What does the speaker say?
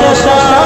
শেষা